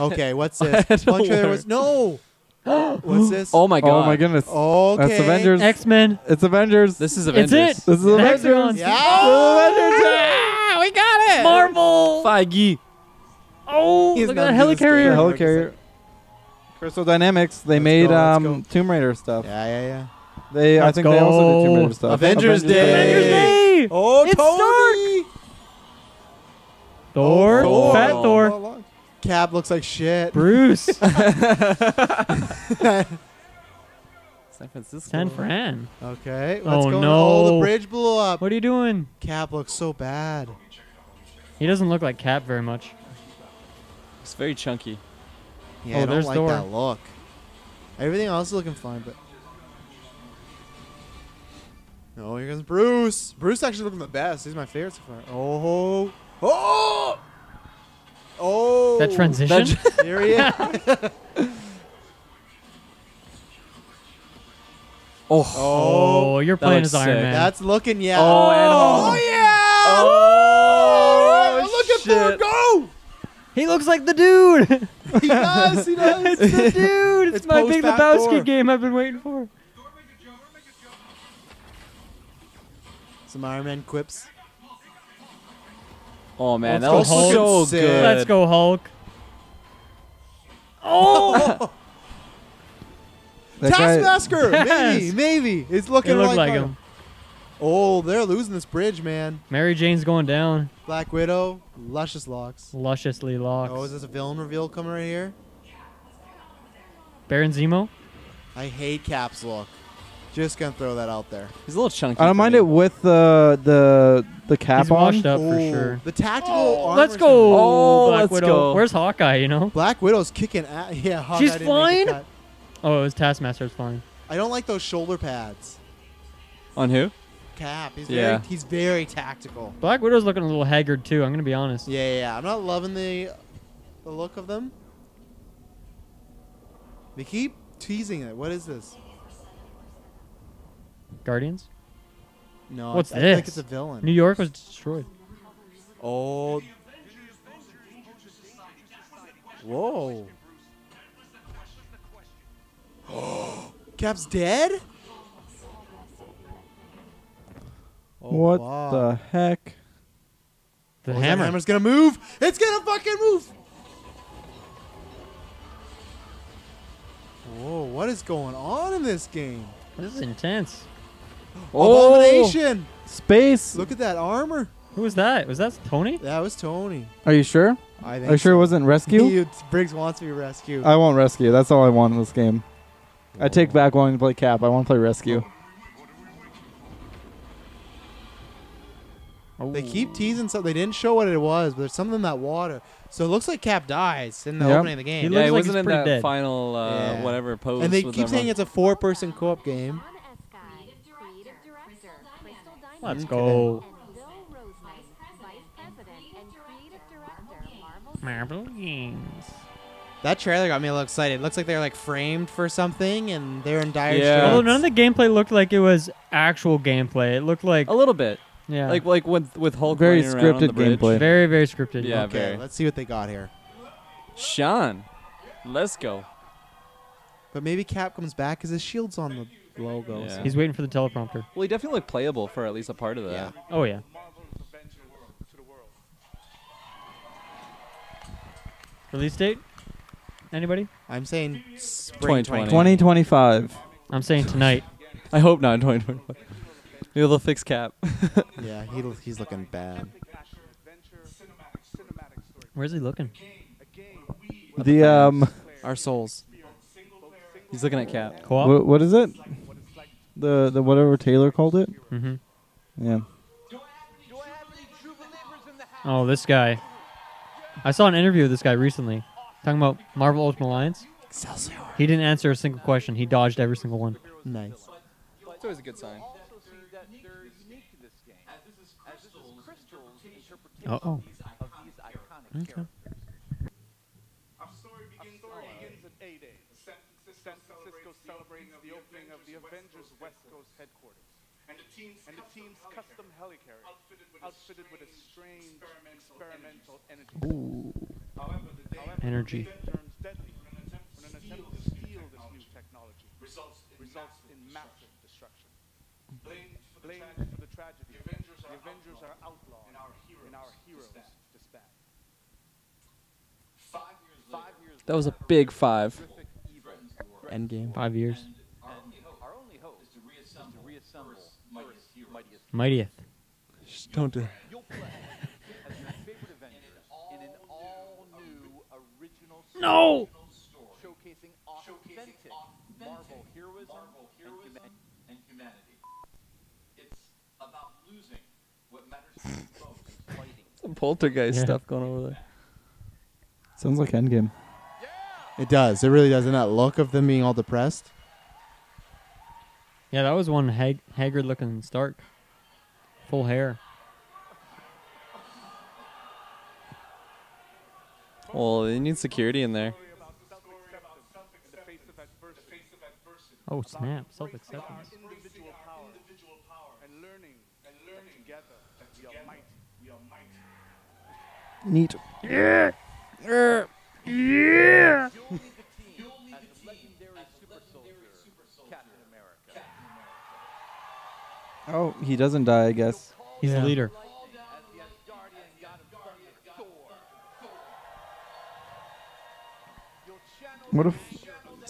Okay, what's this? One trailer was no. what's this? Oh my god. Oh my goodness. Okay. That's Avengers. X Men. It's Avengers. This is Avengers. It's Avengers. it. This is The Avengers. hexagons. Yeah. Oh, we got it. Marvel. Feige. Oh, He's look not at that The helicarrier. game. helicarrier. Crystal Dynamics. They Let's made go, um. Tomb Raider stuff. Yeah, yeah, yeah. They I Let's think they also did Tomb. Raider stuff. Avengers Day. Avengers Day. Oh, It's Tony! Thor. Thor. Fat Thor. Cap looks like shit. Bruce. San Francisco. San Fran. Okay. What's Oh, going on? Oh, the bridge blew up. What are you doing? Cap looks so bad. He doesn't look like Cap very much. It's very chunky. Yeah, Oh, I don't like Thor. that look. Everything else is looking fine, but. Oh, here comes Bruce. Bruce actually looking the best. He's my favorite so far. Oh, oh! That transition. Here he is. Oh. oh, oh you're playing as Iron sick. Man. That's looking yeah. Oh, and oh yeah! Oh, look at Thor go! he looks like the dude. He does. He does. it's the dude. It's, It's my Big Lebowski Thor. game I've been waiting for. Some Iron Man quips. Oh man, Let's that go looks Hulk. so Sick. good. Let's go Hulk. Oh, Taskmaster. Yes. Maybe. Maybe. It's it looking looked like, like him. Oh, they're losing this bridge, man. Mary Jane's going down. Black Widow, luscious locks. Lusciously locks. Oh, is this a villain reveal coming right here? Baron Zemo. I hate Cap's look. Just gonna throw that out there. He's a little chunky. I don't mind me. it with the the the cap He's on. washed up for Ooh, sure. The tactical. Oh, armor's Let's gonna- go, Oh, Black let's Widow. go. Where's Hawkeye? You know. Black Widow's kicking ass. Yeah, Hawkeye She's didn't make the flying? cut. Oh, it was Taskmaster's flying. I don't like those shoulder pads. On who? Cap. He's Yeah. very. He's very tactical. Black Widow's looking a little haggard too. I'm gonna be honest. Yeah, yeah, yeah. I'm not loving the the look of them. They keep teasing it. What is this? Guardians. No, What's I, I think it's a villain. New York was destroyed. Oh. Whoa. Cap's dead? Oh, what fuck. the heck? The Oh, hammer. hammer's gonna move. It's gonna fucking move. Whoa, what is going on in this game? This is intense. Oh! Abomination! Space. Look at that armor. Who was that? Was that Tony? That was Tony. Are you sure? I think. Are you sure it wasn't rescue? He, Briggs wants to be rescued. I want rescue. That's all I want in this game. I take back wanting to play cap. I want to play rescue. They keep teasing something. They didn't show what it was, but there's something in that water. So it looks like Cap dies in the Yep. opening of the game. He Yeah, he looks like wasn't he's in pretty that dead. final uh, Yeah. whatever pose. and they keep saying everyone. it's a four-person co-op game. Creative director, Crystal Dynamics. Let's Okay. go. And Bill Roseman, Vice President and Creative Director, Marvel. Marvel Games. That trailer got me a little excited. It looks like they're like framed for something, and they're in dire Yeah. Although straits. none of the gameplay looked like it was actual gameplay. It looked like a little bit, yeah, like like with with Hulk Very running around on the scripted gameplay. very very scripted. Yeah. okay, very. let's see what they got here. Sean, let's go. But maybe Cap comes back because his shield's on the logo. Yeah. He's waiting for the teleprompter. Well, he definitely looked playable for at least a part of that. Yeah. Oh yeah. Release date? Anybody? I'm saying spring 2020. 2025. I'm saying tonight. I hope not in 2025. Maybe they'll fix Cap. Yeah, he, he's looking bad. Where's he looking? The um, Our souls. He's looking at Cap. Co-op. wh- what is it? The the whatever Taylor called it. mm-hmm. Yeah. Oh, this guy. I saw an interview with this guy recently, talking about Marvel Ultimate Alliance. Excelsior. He didn't answer a single question. He dodged every single one. Nice. It's always a good sign. Uh oh. Okay. Our story begins, begins at A-Day. San Francisco, San Francisco celebrating the opening of the Avengers West Coast headquarters. And the team's, and the team's custom helicarrier, outfitted with a strange experimental energy. energy. turns deadly when an attempt, when an attempt to steal this new technology results in, massive destruction. Blamed for the, tragedy, the Avengers, are, outlawed and our heroes, disband. Five years That was a big five. terrific evil Endgame. Five years. Our only hope is to reassemble, Earth's mightiest Mightieth. Just don't do. You'll play as your favorite Avenger in an all-new original No! showcasing authentic Marvel heroism, and humanity. It's about losing what matters to you most, fighting. Some poltergeist Yeah. stuff going over there. Sounds like Endgame. It does. It really does. And that look of them being all depressed. Yeah, that was one hag- haggard looking Stark. Full hair. Well, they need security in there. about self-acceptance in the face of adversity. Oh snap! Self acceptance. Individual power, and learning, and learning together that we are mighty. We are mighty. Neat. As the legendary super soldier, Captain America. Oh, he doesn't die, I guess. He's Yeah. the leader. As the Asgardian god of thunder, Thor. You'll channel What if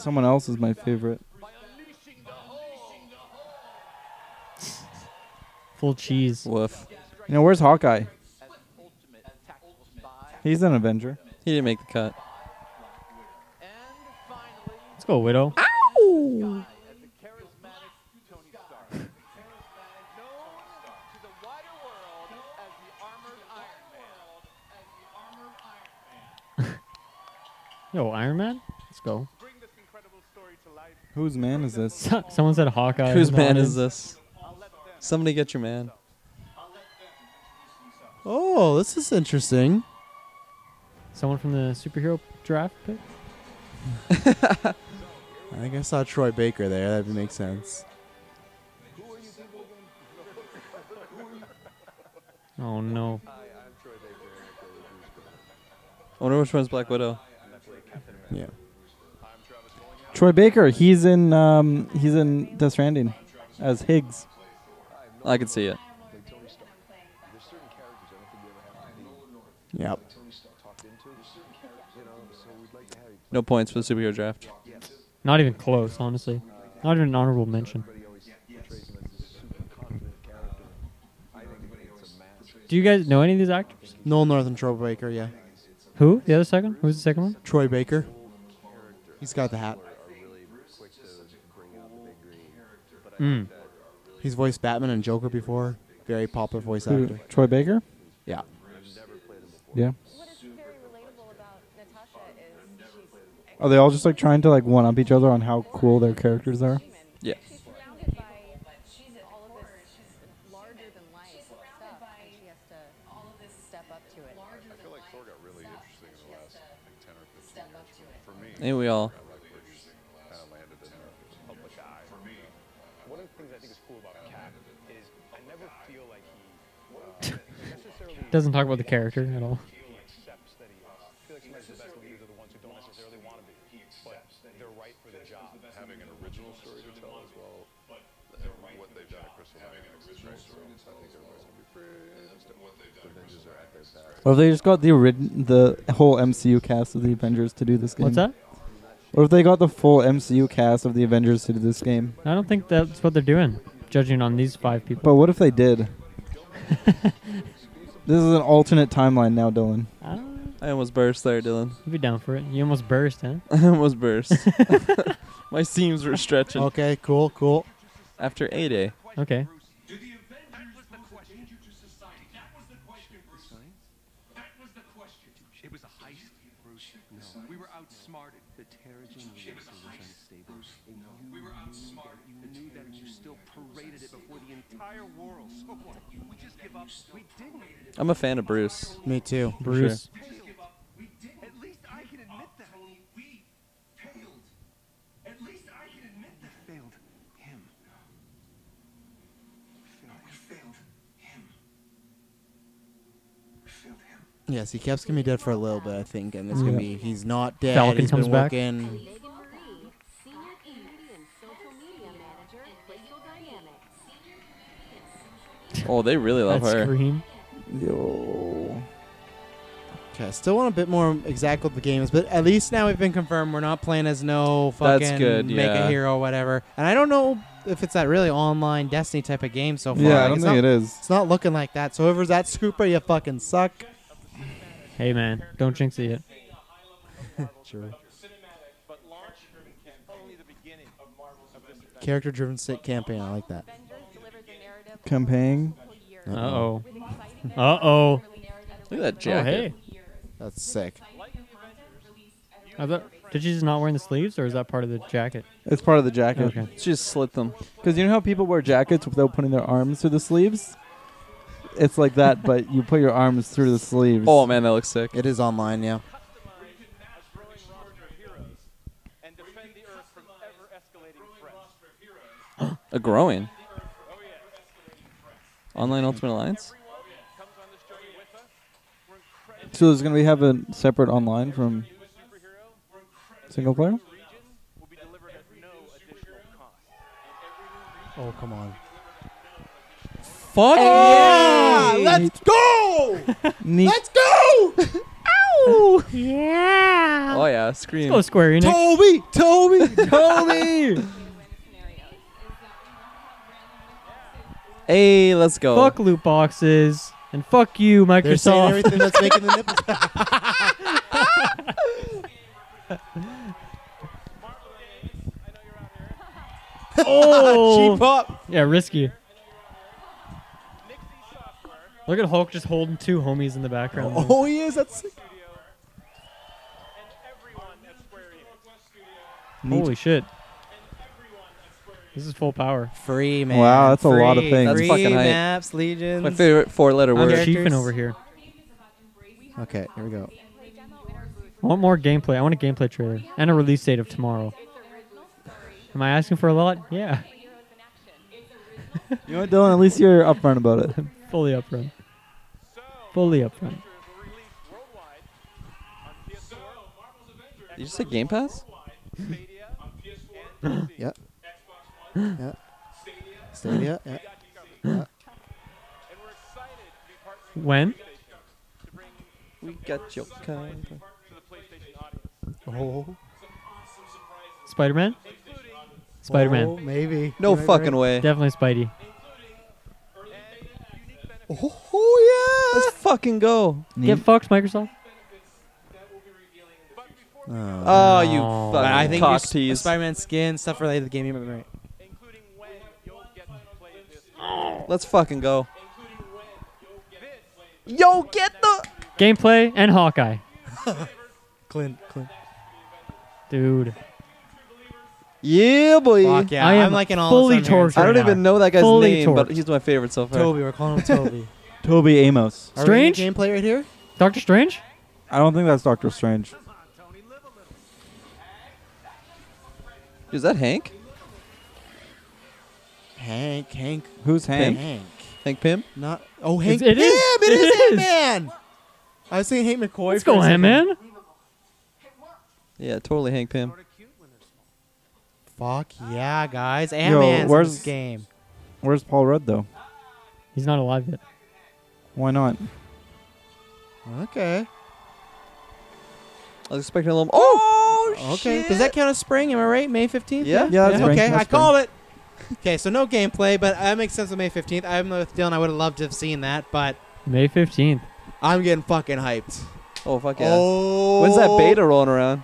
someone else is my favorite? by unleashing the Hulk. Full cheese. Woof. You know, where's Hawkeye? As the ultimate tactical spy. He's an Avenger. He didn't make the cut. Let's go, Widow. Guy Yo, Iron Man. Let's go. Bring this incredible story to life. Whose man is this? Someone said Hawkeye. Whose in the man is this? Somebody get your man. Oh, this is interesting. Someone from the superhero draft pick. I think I saw Troy Baker there. That would make sense. Oh no. I wonder which one's Black Widow. Yeah. Troy Baker. He's in. Um, he's in Death Stranding as Higgs. I can see it. Yep. No points for the superhero draft. Not even close, honestly. Not even an honorable mention. Do you guys know any of these actors? Nolan North and Troy Baker. Yeah. Who? The other second? Who's the second one? Troy Baker. He's got the hat. Mm. He's voiced Batman and Joker before. Very popular voice Who, actor. Troy Baker. Yeah. Yeah. What is very relatable about Natasha is Are they all just like trying to like one up each other on how cool their characters are? human. For me, Ain't we all? kind of landed in the public eye. For me, One of the things I think is cool about Cap is I never feel like he uh, Doesn't talk about the character at all. he accepts that he. I feel like the best leaders the ones who don't necessarily want to be, but they're right for the job. having an original uh, story to tell as well, and what they've done at Crystal Dynamics is great. So I think everybody's gonna be pretty Or if they just got the orig- the whole MCU cast of the Avengers to do this game? What's that? Or if they got the full MCU cast of the Avengers to do this game? I don't think that's what they're doing, judging on these five people. But what if they did? this is an alternate timeline now, Dylan. Ah, I almost burst there, Dylan. you'd be down for it. You almost burst, huh? I almost burst. My seams were stretching Okay. Cool. Cool. after A Day. Okay. The Terrigen laser was unstable. And you We were outsmarted. You knew that and you still paraded it before the entire world. So what? We just give up? We didn't. I'm a fan of Bruce. Me too. Bruce. At least I can admit that. We failed. At least I can admit that. Failed him. We failed him. We failed him. Yes, he keeps gonna be dead for a little bit, I think, and it's gonna be he's not dead. Falcon he's comes been back. working. Meagan Marie, Senior Community and Social Media Manager, Crystal Dynamics. Oh, they really love That her. scream. Yo. Okay, I still want a bit more exact with the games, but at least now we've been confirmed we're not playing as no fucking That's good, make yeah. a hero or whatever. And I don't know if it's that really online Destiny type of game so far. Yeah, I Like, don't it's think not, it is. It's not looking like that. So whoever's that scooper, you fucking suck. Hey man, don't jinx it yet. True. But launch-driven campaign, only the beginning of Marvel's of this adventure. Character driven sit campaign, I like that. Avengers delivered the narrative Campaign. Uh oh. Uh oh. Look at that jacket. Oh hey. That's sick. I thought, did she just not wearing the sleeves, or is that part of the jacket? It's part of the jacket. Okay. She just slit them. Because you know how people wear jackets without putting their arms through the sleeves? It's like that, but you put your arms through the sleeves. Oh man, that looks sick. It is online, yeah. As growing roster of heroes and defend the Earth from ever-escalating threats. A growing. Online Ultimate Alliance. Comes on this journey with us. We're incredible So there's going to be have a separate online from single player? Region will be delivered at no additional cost. Oh, come on. Fuck Yeah! Let's go! Neat. Let's go! Yeah. Oh yeah, scream. Go Square Enix. Toby! Toby! Toby. Hey, let's go. fuck loot boxes and fuck you, Microsoft. They're saying everything that's making the nipples. oh. Cheap up. Yeah, risky. Look at Hulk just holding two homies in the background. there. Oh, he is. That's sick. Holy shit. This is full power. Free, man. Wow, that's a lot of things. That's Free fucking hype. maps, legions. My favorite four-letter I'm word. Characters. chiefing over here. Okay, here we go. I want more gameplay. I want a gameplay trailer and a release date of tomorrow. Am I asking for a lot? Yeah. You know what, Dylan? At least you're upfront about it. Fully upfront. Fully upfront. Did you say Game Pass? Yep. Yep. Stadia. Yep. Yep. When? We got your kind. Oh. Spider Man? Spider Man. Oh, maybe. No Maybe. fucking way. Definitely Spidey. Oh, Let's fucking go. Get fucked, Microsoft. yeah. Oh, you Oh. fucking I think cock your tease. Spider-Man skin stuff related to the game. You might be right. Let's fucking go. Yo, get the. Gameplay and Hawkeye. Clint. Clint. Dude. Yeah, boy. Fuck yeah. I am I'm liking all fully this on here. tortured. I don't even know that guy's Fully name, but torched. he's my favorite so far. Toby. We're calling him Toby. Toby Amos. Are we Strange? gameplay right here. Doctor Strange? I don't think that's Doctor Strange. Is that Hank? Hank. Hank. Who's Hank? Hank. Hank Pym? Not. Oh, Hank. it is. Pym! It It is is. Ant-Man. I was saying Hank McCoy. Let's for go, second. man. Yeah, totally Hank Pym. Fuck yeah, guys. Ant-Man's in where's- this game. Where's Paul Rudd though? He's not alive yet. Why not? Okay. I was expecting a little. Oh! oh, Okay. shit. Does that count as spring? Am I right? May 15th? Yeah. Yeah, that's spring. Okay, That's I called it. Okay, so no gameplay, but that makes sense with May 15th. I'm with Dylan. I would have loved to have seen that, but May 15th. I'm getting fucking hyped. Oh fuck yeah. Oh. When's that beta rolling around?